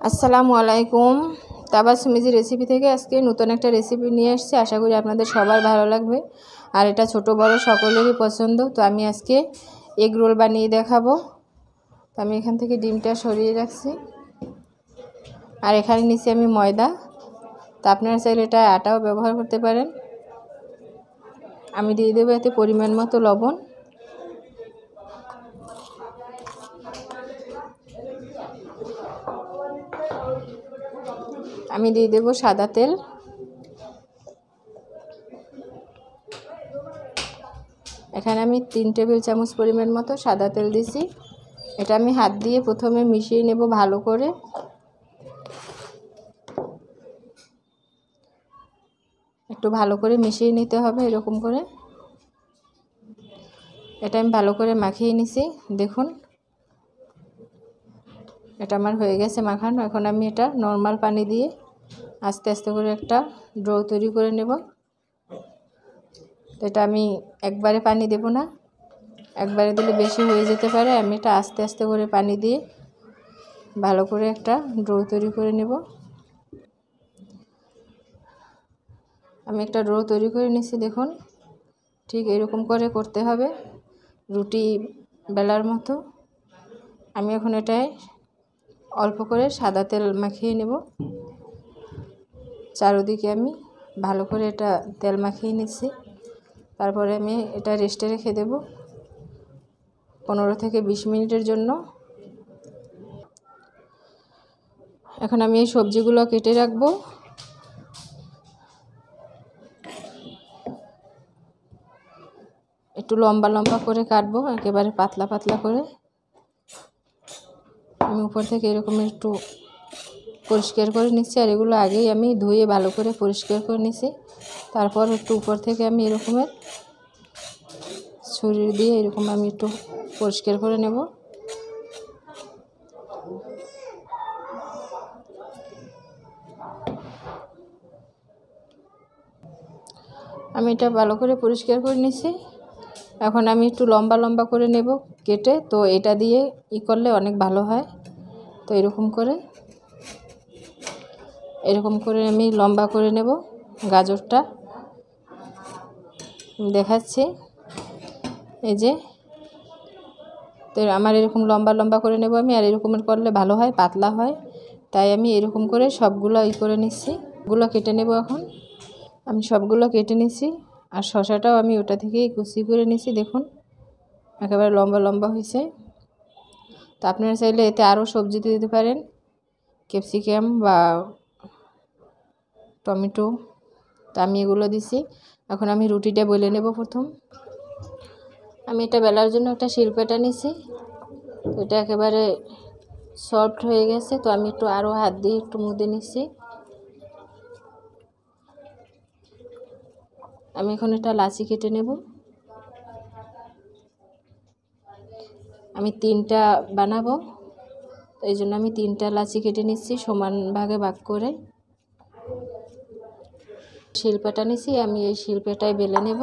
আসসালামু আলাইকুম। তাবাস সুমিজি রেসিপি থেকে আজকে নতুন একটা রেসিপি নিয়ে এসেছি। আশা করি আপনাদের সবার ভালো লাগবে। আর এটা ছোট, বড় সকলেরই পছন্দ। তো আমি আজকে এগ রোল বানিয়ে দেখাবো। তো আমি এখান থেকে ডিমটা সরিয়ে রাখছি। আর এখানে নিচ্ছি আমি ময়দা। তো আপনারা চাইলে এটা আটাও ব্যবহার করতে পারেন। আমি দিয়ে দেবো এতে পরিমাণ মতো লবণ। আমি দিয়ে দেব সাদা তেল। এখানে আমি তিন টেবিল চামচ পরিমাণ মতো সাদা তেল দিছি। এটা আমি হাত দিয়ে প্রথমে মিশিয়ে নেব ভালো করে। একটু ভালো করে মিশিয়ে নিতে হবে এরকম করে। এটা আমি ভালো করে মাখিয়ে নিছি, দেখুন। এটা আমার হয়ে গেছে মাখানো। এখন আমি এটা নর্মাল পানি দিয়ে আস্তে আস্তে করে একটা ড্রো তৈরি করে নেব। তো এটা আমি একবারে পানি দেব না। একবারে দিলে বেশি হয়ে যেতে পারে। আমি এটা আস্তে আস্তে করে পানি দিয়ে ভালো করে একটা ড্রো তৈরি করে নেব। আমি একটা ড্রো তৈরি করে নিছি দেখুন। ঠিক এরকম করে করতে হবে রুটি বেলার মতো। আমি এখন এটায় অল্প করে সাদা তেল মাখিয়ে নেব। চারোদিকে আমি ভালো করে এটা তেল মাখিয়ে নিচ্ছি। তারপরে আমি এটা রেস্টে রেখে দেব পনেরো থেকে বিশ মিনিটের জন্য। এখন আমি এই সবজিগুলো কেটে রাখব। একটু লম্বা লম্বা করে কাটবো, একেবারে পাতলা পাতলা করে। আমি উপর থেকে এরকম একটু পরিষ্কার করে নিচ্ছি আর এগুলো আগেই আমি ধুয়ে ভালো করে পরিষ্কার করে নিছি। তারপর একটু উপর থেকে আমি এরকমের ছুরি দিয়ে এরকম আমি একটু পরিষ্কার করে নেব। আমি এটা ভালো করে পরিষ্কার করে নিছি। এখন আমি একটু লম্বা লম্বা করে নেব কেটে। তো এটা দিয়ে ই করলে অনেক ভালো হয়। তো এরকম করে এরকম করে আমি লম্বা করে নেব গাজরটা। দেখাচ্ছি। এই যে, তো আমার এরকম লম্বা লম্বা করে নেব আমি, আর এরকমের করলে ভালো হয়, পাতলা হয়। তাই আমি এরকম করে সবগুলো ই করে নিচ্ছি। গুলো কেটে নেব এখন। আমি সবগুলো কেটে নিছি আর শশাটাও আমি ওটা থেকেই কুচি করে নিছি দেখুন। একেবারে লম্বা লম্বা হয়েছে। তো আপনারা চাইলে এতে আরও সবজি দিতে পারেন, ক্যাপসিকাম বা টমেটো, তো আমি এগুলো দিছি। এখন আমি রুটিটা বলে নেব প্রথম। আমি এটা বেলার জন্য একটা শিল্পেটা নিছি। এটা একেবারে সফট হয়ে গেছে, তো আমি একটু আরও হাত দিয়ে একটু মুদে নিচ্ছি আমি এখন এটা লাচি কেটে নেব। আমি তিনটা বানাবো এই জন্য আমি তিনটা লাচি কেটে নিচ্ছি সমান ভাগে ভাগ করে। শিল্পাটা নিছি, আমি এই শিল্পেটায় বেলে নেব।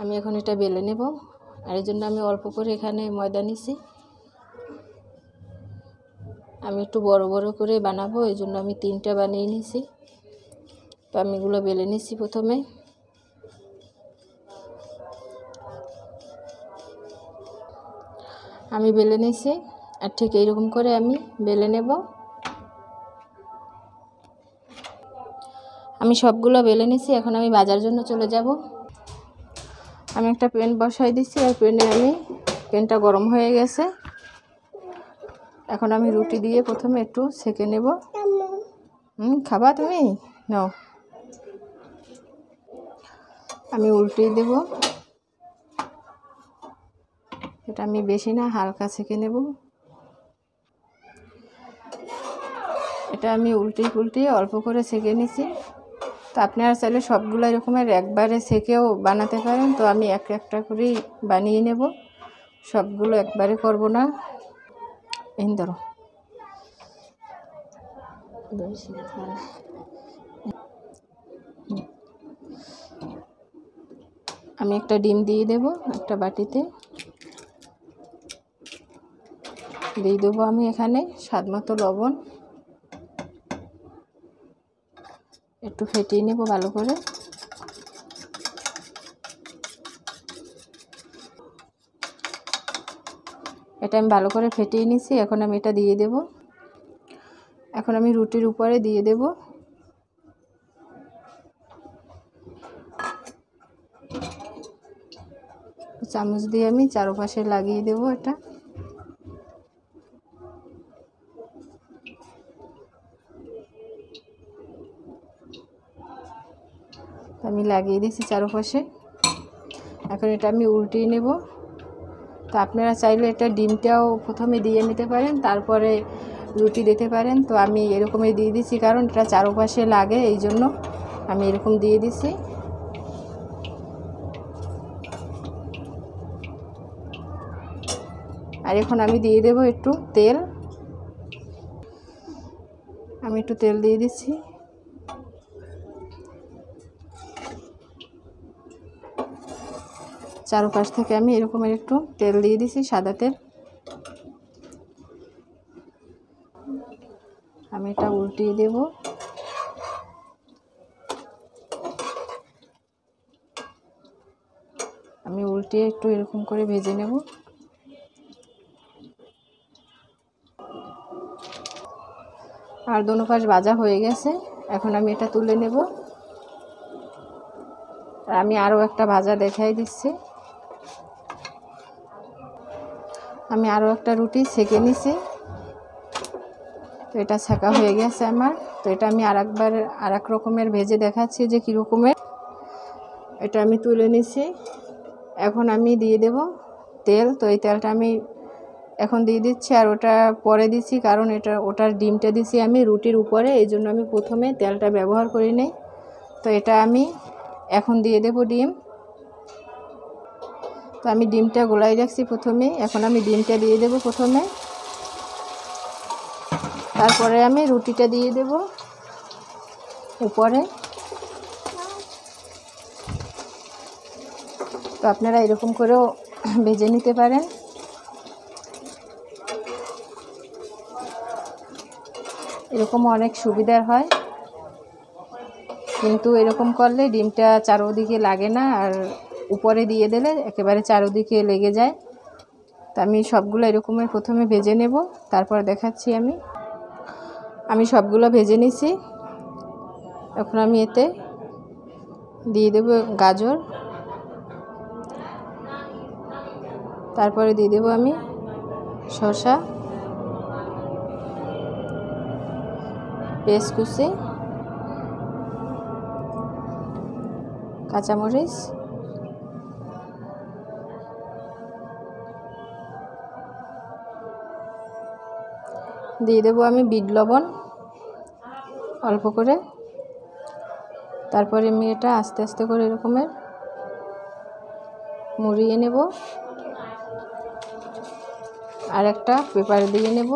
আমি এখন এটা বেলে নেব। আর এই জন্য আমি অল্প করে এখানে ময়দা নিছি। আমি একটু বড় বড় করে বানাবো, এই জন্য আমি তিনটা বানিয়ে নিছি। তো আমি এগুলো বেলে নিছি প্রথমে। আমি বেলে নিছি। আর ঠিক এইরকম করে আমি বেলে নেব। আমি সবগুলো বেলে নিছি, এখন আমি বাজার জন্য চলে যাব। আমি একটা পেন বসাই দিচ্ছি আর পেনে আমি পেনটা গরম হয়ে গেছে। এখন আমি রুটি দিয়ে প্রথমে একটু সেকে নেব। হুম, খাবা তুমি? নাও। আমি উল্টিয়ে দেব। এটা আমি বেশি না, হালকা সেকে নেব। এটা আমি উল্টিয়ে পুলটিয়ে অল্প করে সেকে নিছি। তো আপনারা চাইলে সবগুলো এরকমের একবারে সেকেও বানাতে পারেন। তো আমি এক একটা করেই বানিয়ে নেব। সবগুলো একবারে করব না। এই ধরো। আমি একটা ডিম দিয়ে দেব একটা বাটিতে। দিয়ে দেবো আমি এখানে স্বাদ মতো লবণ। একটু ফেটিয়ে নেব ভালো করে। এটা আমি ভালো করে ফেটিয়ে নিছি, এখন আমি এটা দিয়ে দেব। এখন আমি রুটির উপরে দিয়ে দেব। চামচ দিয়ে আমি চারপাশে লাগিয়ে দেব এটা। আমি লাগিয়ে দিয়েছি চারপাশে। এখন এটা আমি উল্টিয়ে নেব। তো আপনারা চাইলে এটা ডিমটাও প্রথমে দিয়ে নিতে পারেন, তারপরে রুটি দিতে পারেন। তো আমি এরকমই দিয়ে দিছি কারণ এটা চারপাশে লাগে এই জন্য আমি এরকম দিয়ে দিছি আর এখন আমি দিয়ে দেব একটু তেল। আমি একটু তেল দিয়ে দিচ্ছি। চারপাশ থেকে আমি এরকমের একটু তেল দিয়ে দিছি সাদা তেল। আমি এটা উল্টিয়ে দেব। আমি উল্টিয়ে একটু এরকম করে ভেজে নেব। আর দোনো পাশ ভাজা হয়ে গেছে। এখন আমি এটা তুলে নেব। আমি আরও একটা ভাজা দেখাই দিচ্ছি। আমি আরও একটা রুটি সেঁকে নিছি। তো এটা ছেঁকা হয়ে গেছে আমার। তো এটা আমি আর একবার আর এক রকমের ভেজে দেখাচ্ছি যে কীরকমের এটা আমি তুলে নিছি। এখন আমি দিয়ে দেব তেল। তো এই তেলটা আমি এখন দিয়ে দিচ্ছি আর ওটা পরে দিচ্ছি কারণ এটা, ওটার ডিমটা দিছি আমি রুটির উপরে। এই জন্য আমি প্রথমে তেলটা ব্যবহার করি নেই। তো এটা আমি এখন দিয়ে দেব ডিম। তো আমি ডিমটা গোলাই রাখছি প্রথমে। এখন আমি ডিমটা দিয়ে দেব প্রথমে। তারপরে আমি রুটিটা দিয়ে দেব উপরে। তো আপনারা এরকম করেও ভেজে নিতে পারেন। এরকম অনেক সুবিধার হয়। কিন্তু এরকম করলে ডিমটা চারোদিকে লাগে না আর উপরে দিয়ে দিলে একেবারে চারোদিকে লেগে যায়। তা আমি সবগুলো এরকমের প্রথমে ভেজে নেব, তারপর দেখাচ্ছি আমি। আমি সবগুলো ভেজে নিছি। এখন আমি এতে দিয়ে দেব গাজর। তারপরে দিয়ে দেব আমি শসা। পেঁয়াজ কুচি। কাঁচামরিচ। দিয়ে দেবো আমি বিট লবণ, অল্প করে। তারপরে আমি এটা আস্তে আস্তে করে এরকমের মুড়িয়ে নেব। আর একটা পেপার দিয়ে নেব।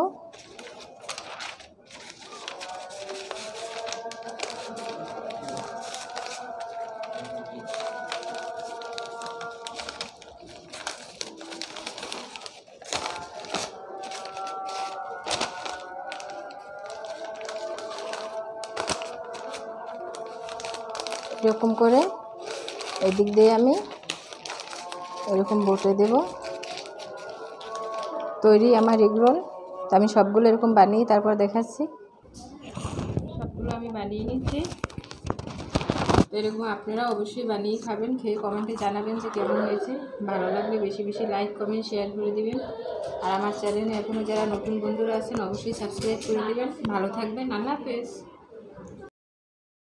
এরকম করে এদিক দিয়ে আমি এরকম বটে দেব। তৈরি আমার এগরোল তো আমি সবগুলো এরকম বানিয়ে তারপর দেখাচ্ছি। সবগুলো আমি বানিয়ে নিচ্ছি। এরকম আপনারা অবশ্যই বানিয়ে খাবেন, খেয়ে কমেন্টে জানাবেন যে কেমন হয়েছে। ভালো লাগলে বেশি বেশি লাইক, কমেন্ট, শেয়ার করে দিবেন। আর আমার চ্যানেলে এখনও যারা নতুন বন্ধুরা আছেন, অবশ্যই সাবস্ক্রাইব করে দেবেন। ভালো থাকবেন। আল্লাহ হাফেজ।